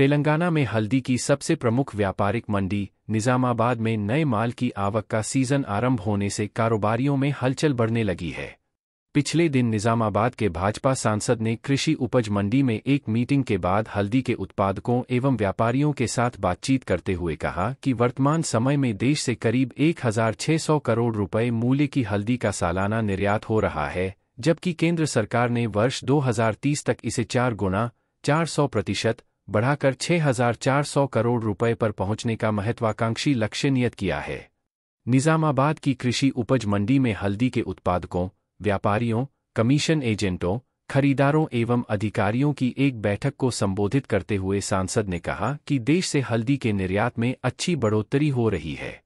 तेलंगाना में हल्दी की सबसे प्रमुख व्यापारिक मंडी निजामाबाद में नए माल की आवक का सीज़न आरंभ होने से कारोबारियों में हलचल बढ़ने लगी है। पिछले दिन निजामाबाद के भाजपा सांसद ने कृषि उपज मंडी में एक मीटिंग के बाद हल्दी के उत्पादकों एवं व्यापारियों के साथ बातचीत करते हुए कहा कि वर्तमान समय में देश से करीब 1,600 करोड़ रुपए मूल्य की हल्दी का सालाना निर्यात हो रहा है जबकि केंद्र सरकार ने वर्ष 2030 तक इसे चार गुना 400 प्रतिशत बढ़ाकर 6,400 करोड़ रुपए पर पहुँचने का महत्वाकांक्षी लक्ष्य नियत किया है। निजामाबाद की कृषि उपज मंडी में हल्दी के उत्पादकों व्यापारियों कमीशन एजेंटों खरीदारों एवं अधिकारियों की एक बैठक को संबोधित करते हुए सांसद ने कहा कि देश से हल्दी के निर्यात में अच्छी बढ़ोतरी हो रही है।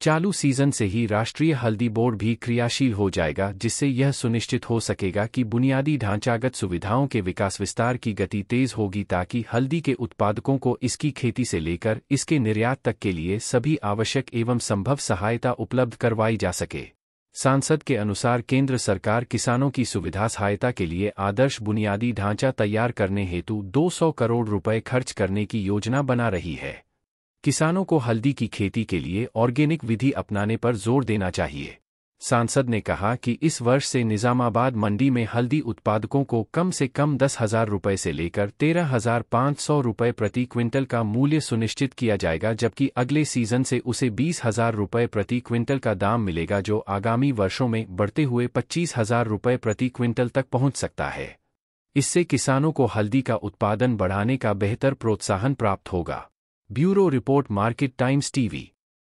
चालू सीज़न से ही राष्ट्रीय हल्दी बोर्ड भी क्रियाशील हो जाएगा, जिससे यह सुनिश्चित हो सकेगा कि बुनियादी ढांचागत सुविधाओं के विकास विस्तार की गति तेज होगी ताकि हल्दी के उत्पादकों को इसकी खेती से लेकर इसके निर्यात तक के लिए सभी आवश्यक एवं संभव सहायता उपलब्ध करवाई जा सके। सांसद के अनुसार केंद्र सरकार किसानों की सुविधा सहायता के लिए आदर्श बुनियादी ढांचा तैयार करने हेतु 200 करोड़ रुपए खर्च करने की योजना बना रही है। किसानों को हल्दी की खेती के लिए ऑर्गेनिक विधि अपनाने पर ज़ोर देना चाहिए। सांसद ने कहा कि इस वर्ष से निजामाबाद मंडी में हल्दी उत्पादकों को कम से कम दस हज़ार रुपये से लेकर तेरह हज़ार पाँच सौ रुपये प्रति क्विंटल का मूल्य सुनिश्चित किया जाएगा, जबकि अगले सीज़न से उसे बीस हज़ार रुपये प्रति क्विंटल का दाम मिलेगा, जो आगामी वर्षों में बढ़ते हुए पच्चीस हज़ार रुपये प्रति क्विंटल तक पहुँच सकता है। इससे किसानों को हल्दी का उत्पादन बढ़ाने का बेहतर प्रोत्साहन प्राप्त होगा। Bureau Report Market Times TV